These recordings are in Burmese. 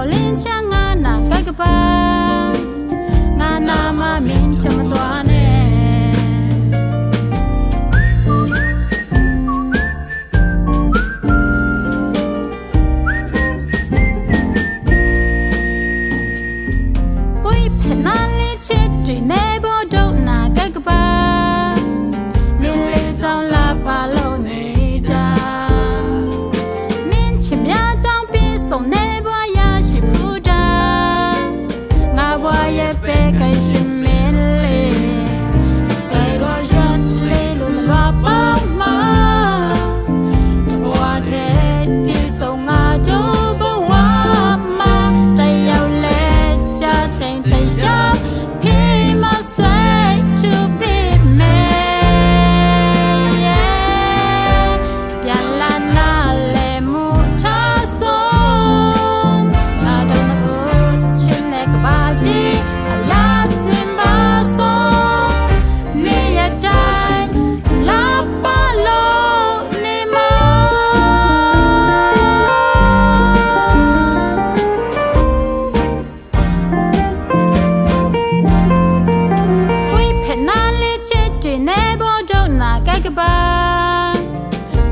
有林江啊，那个个吧，那那么面就。 ရှိနေဖို့ဒုနာကကပါ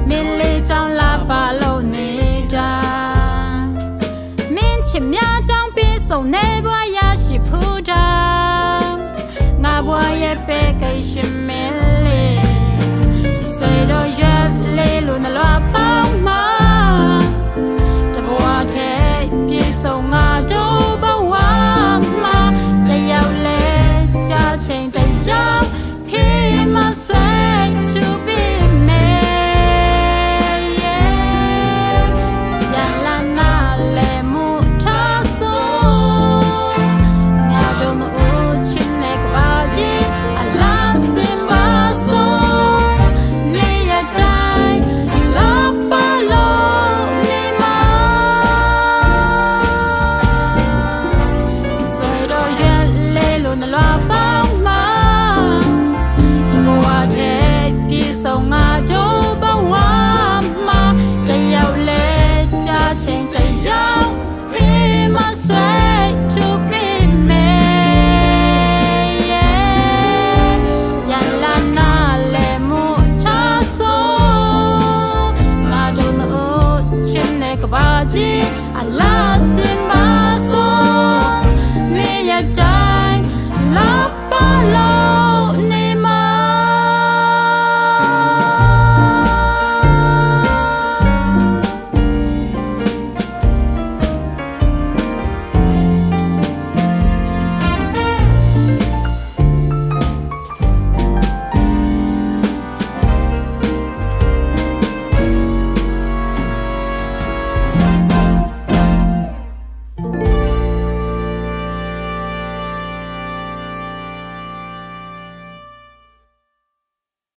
မင်းလေးချောင်းလာပါလို့နေတာမင်းချင်များချောင်းပြီးဆုံးနေဘွားရရှိဖူတာငါဘွားရဲ့ပဲကိရှင်မင်း